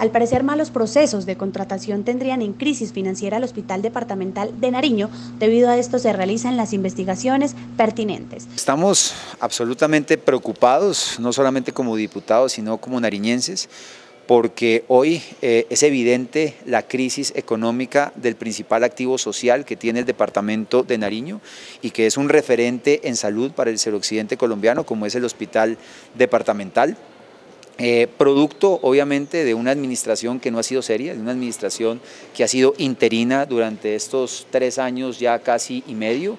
Al parecer, malos procesos de contratación tendrían en crisis financiera al Hospital Departamental de Nariño. Debido a esto se realizan las investigaciones pertinentes. Estamos absolutamente preocupados, no solamente como diputados, sino como nariñenses, porque hoy eh, es evidente la crisis económica del principal activo social que tiene el departamento de Nariño y que es un referente en salud para el suroccidente colombiano, como es el hospital departamental. Eh, producto obviamente de una administración que no ha sido seria, de una administración que ha sido interina durante estos tres años ya casi y medio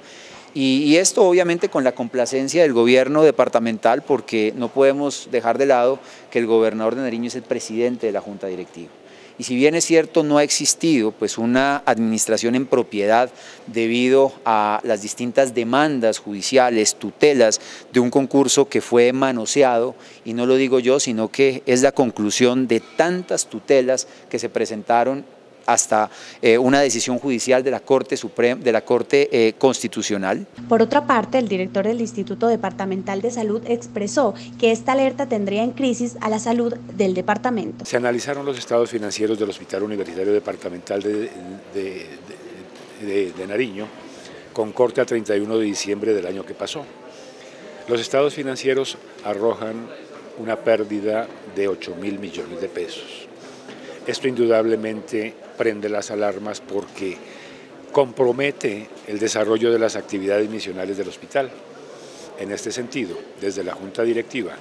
y, esto obviamente con la complacencia del gobierno departamental porque no podemos dejar de lado que el gobernador de Nariño es el presidente de la Junta Directiva. Y si bien es cierto, no ha existido pues una administración en propiedad debido a las distintas demandas judiciales, tutelas de un concurso que fue manoseado, y no lo digo yo, sino que es la conclusión de tantas tutelas que se presentaron hasta eh, una decisión judicial de la Corte Suprema, de la Corte eh, Constitucional. Por otra parte, el director del Instituto Departamental de Salud expresó que esta alerta tendría en crisis a la salud del departamento. Se analizaron los estados financieros del Hospital Universitario Departamental de, de Nariño con corte a 31 de diciembre del año que pasó. Los estados financieros arrojan una pérdida de 8 mil millones de pesos. Esto indudablemente prende las alarmas porque compromete el desarrollo de las actividades misionales del hospital. En este sentido, desde la Junta Directiva